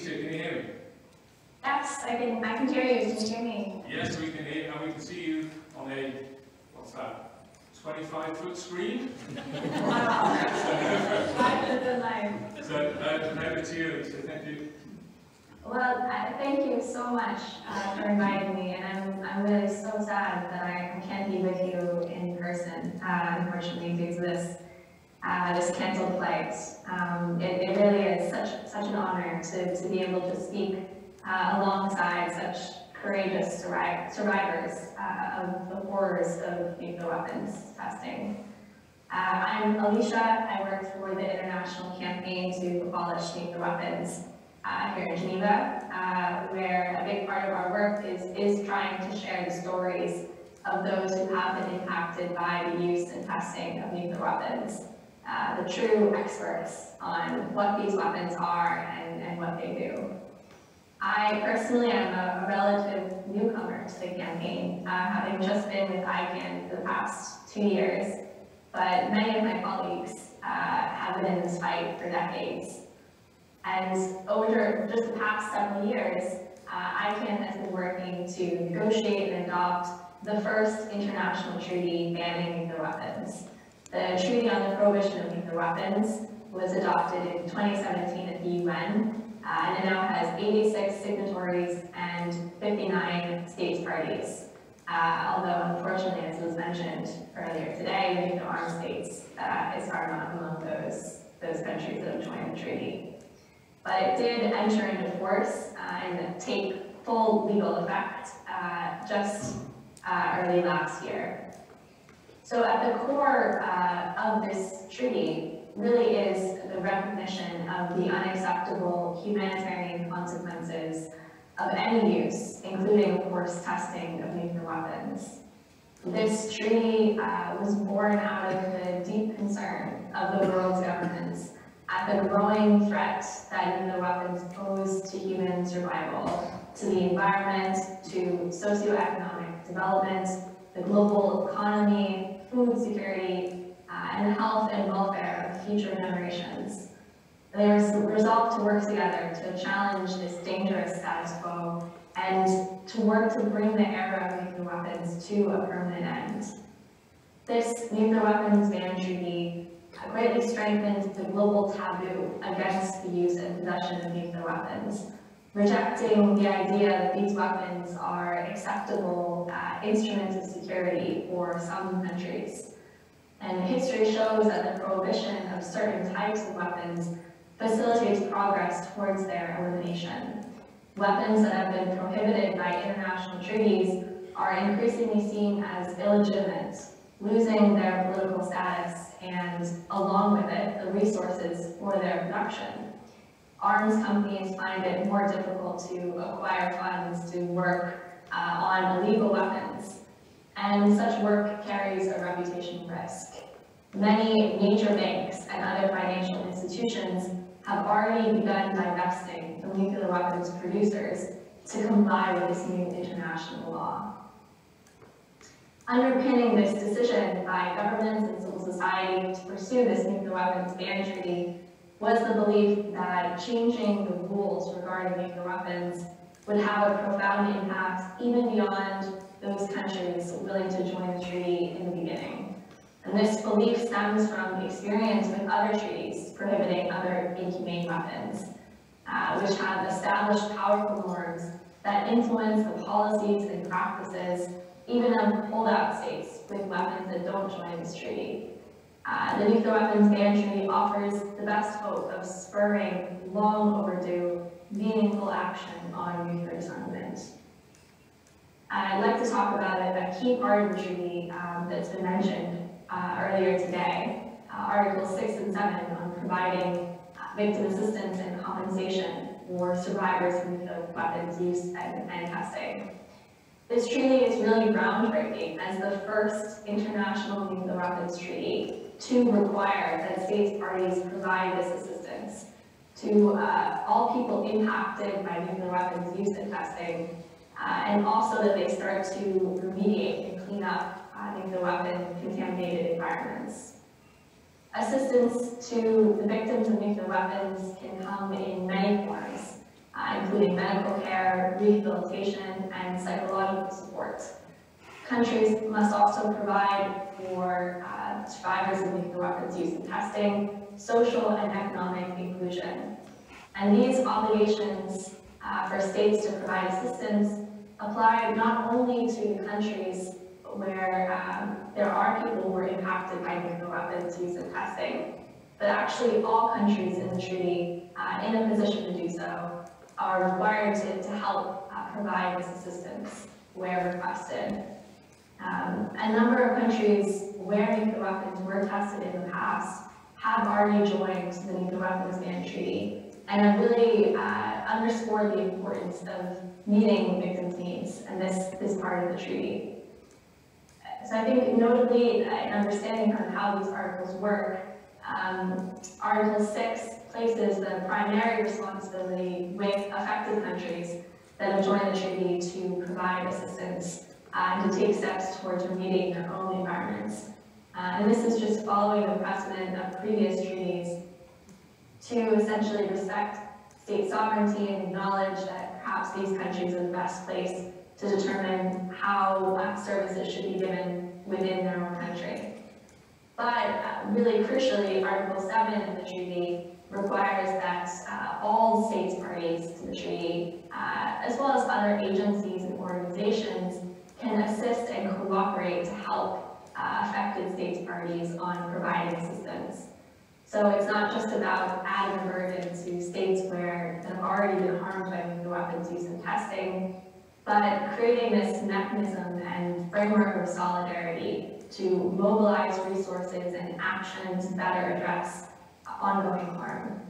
Alicia, can you hear me? Yes, I can, I can hear you. Can you hear me? Yes, we can hear, and we can see you on a, what's that, 25 foot screen? Wow. Live is the live. So, uh, over to you, Alicia, thank you. Well, I, thank you so much uh, for inviting me, and I'm, I'm really so sad that I can't be with you in person, uh, unfortunately, due to this, uh, this canceled flight. Um, it, it really is such, such an honor to, to be able to speak uh, alongside such courageous survi- survivors uh, of the horrors of nuclear weapons testing. Uh, I'm Alicia. I work for the International Campaign to Abolish Nuclear Weapons uh, here in Geneva, where a big part of our work is, is trying to share the stories of those who have been impacted by the use and testing of nuclear weapons, uh, the true experts on what these weapons are and, and what they do. I personally am a, relative newcomer to the campaign, uh, having just been with ICAN for the past two years, but many of my colleagues uh, have been in this fight for decades. And over just the past several years, uh, ICAN has been working to negotiate and adopt the first international treaty banning nuclear weapons. The Treaty on the Prohibition of Nuclear Weapons was adopted in 2017 at the UN, uh, and it now has 86 signatories and 59 states parties. Uh, although, unfortunately, as was mentioned earlier today, the nuclear armed states uh, is far not among those, those countries that have joined the treaty. But it did enter into force uh, and take full legal effect uh, just uh, early last year. So at the core uh, of this treaty really is the recognition of the unacceptable humanitarian consequences of any use, including, of course, testing of nuclear weapons. This treaty uh, was born out of the deep concern of the world's governments at the growing threat that nuclear weapons pose to human survival, to the environment, to socioeconomic development, the global economy, food security, uh, and health and welfare of future generations. They resolved to work together to challenge this dangerous status quo and to work to bring the era of nuclear weapons to a permanent end. This nuclear weapons ban treaty greatly strengthens the global taboo against the use and possession of nuclear weapons, rejecting the idea that these weapons are acceptable instruments of security for some countries. And history shows that the prohibition of certain types of weapons facilitates progress towards their elimination. Weapons that have been prohibited by international treaties are increasingly seen as illegitimate, losing their political status and, along with it, the resources for their production. Arms companies find it more difficult to acquire funds to work uh, on illegal weapons, and such work carries a reputation risk. Many major banks and other financial institutions have already begun divesting from nuclear weapons producers to comply with this new international law. Underpinning this decision by governments and civil society to pursue this nuclear weapons ban treaty was the belief that changing the rules regarding nuclear weapons would have a profound impact even beyond those countries willing to join the treaty in the beginning. And this belief stems from experience with other treaties prohibiting other inhumane weapons, uh, which have established powerful norms that influence the policies and practices even of holdout states with weapons that don't join this treaty. Uh, the nuclear weapons ban treaty offers the best hope of spurring long overdue, meaningful action on nuclear disarmament. I'd like to talk about a, key part of the treaty um, that's been mentioned uh, earlier today, uh, Articles 6 and 7 on providing uh, victim assistance and compensation for survivors of weapons use and, and testing. This treaty is really groundbreaking as the first international nuclear weapons treaty to require that states parties provide this assistance to uh, all people impacted by nuclear weapons use and testing, uh, and also that they start to remediate and clean up uh, nuclear weapon contaminated environments. Assistance to the victims of nuclear weapons can come in many forms, uh, including medical care, rehabilitation, and psychological support. Countries must also provide for uh, survivors of nuclear weapons use and testing, social and economic inclusion. And these obligations uh, for states to provide assistance apply not only to countries where um, there are people who are impacted by nuclear weapons use and testing, but actually all countries in the treaty uh, in a position to do so are required to, to help uh, provide this assistance where requested. Um, a number of countries where nuclear weapons were tested in the past have already joined the Nuclear Weapons Ban Treaty and have really uh, underscored the importance of meeting victims' needs and this, this part of the treaty. So I think notably, uh, in understanding kind of how these articles work, um, Article 6 places the primary responsibility with affected countries that have joined the treaty to provide assistance uh, and to take steps towards remediating their own environments. Uh, and this is just following the precedent of previous treaties to essentially respect state sovereignty and acknowledge that perhaps these countries are the best place to determine how uh, services should be given within their own country. But uh, really crucially, Article 7 of the treaty requires that uh, all states parties to the treaty, uh, as well as other agencies and organizations, can assist and cooperate to help uh, affected states parties on providing assistance. So it's not just about adding a burden to states where they've already been harmed by nuclear weapons use and testing, but creating this mechanism and framework of solidarity to mobilize resources and action to better address ongoing harm.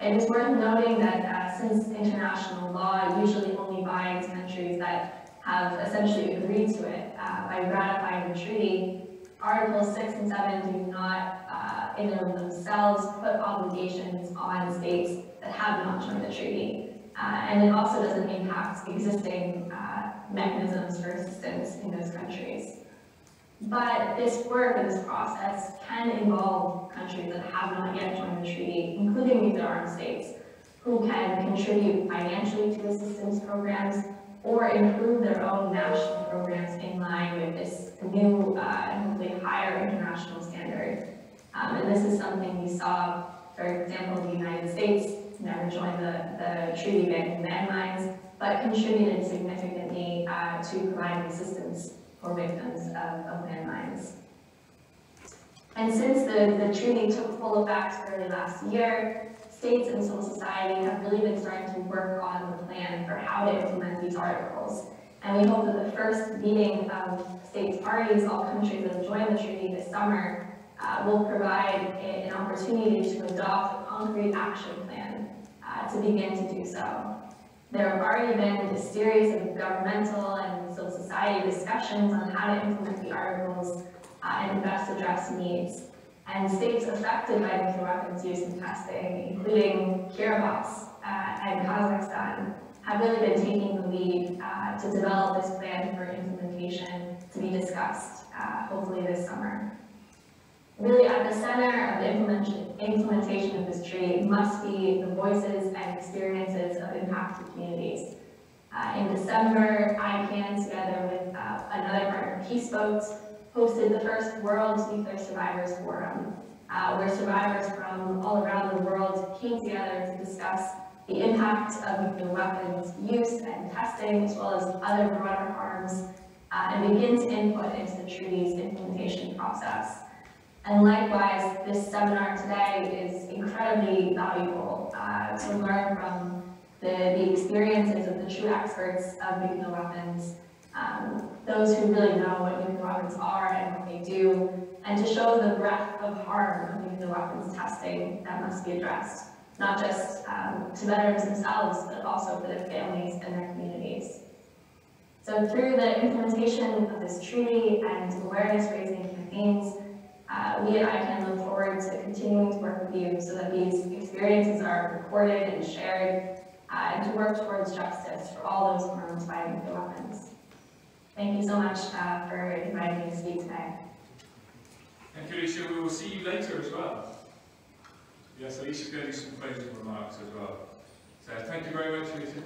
It is worth noting that uh, since international law usually only binds countries that have essentially agreed to it uh, by ratifying the treaty, Articles 6 and 7 do not uh, in and of themselves put obligations on states that have not joined the treaty. Uh, and it also doesn't impact existing uh, mechanisms for assistance in those countries. But this work and this process can involve countries that have not yet joined the treaty, including nuclear armed states, who can contribute financially to assistance programs or improve their own national programs in line with this new uh, hopefully higher international standard. Um, and this is something we saw, for example, the United States never joined the, the treaty banning landmines, but contributed significantly uh, to providing assistance for victims of, of landmines. And since the, the treaty took full effect early last year, states and civil society have really been starting to work on the plan for how to implement these articles. And we hope that the first meeting of states parties, all countries that have joined the treaty this summer, uh, will provide a, an opportunity to adopt a concrete action plan uh, to begin to do so. There have already been a series of governmental and civil society discussions on how to implement the articles uh, and best address needs. And states affected by nuclear weapons use and testing, including Kiribati uh, and Kazakhstan, have really been taking the lead uh, to develop this plan for implementation to be discussed, uh, hopefully this summer. Really at the center of the implementation of this treaty must be the voices and experiences of impacted communities. Uh, in December, ICAN, together with uh, another partner, Peace Boats, hosted the first World Nuclear Survivors Forum, uh, where survivors from all around the world came together to discuss the impact of nuclear weapons use and testing, as well as other broader harms, uh, and begin to input into the treaty's implementation process. And likewise, this seminar today is incredibly valuable uh, to learn from the, the experiences of the true experts of nuclear weapons, um, those who really know what nuclear weapons are and what they do, and to show the breadth of harm of nuclear weapons testing that must be addressed, not just um, to veterans themselves, but also for their families and their communities. So through the implementation of this treaty and awareness raising campaigns, uh, we at ICAN look forward to continuing to work with you so that these experiences are recorded and shared uh, and to work towards justice for all those harmed by nuclear weapons. Thank you so much uh, for inviting me to speak today. Thank you, Alicia. We will see you later as well. Yes, Alicia's going to do some closing remarks as well. So thank you very Teresa.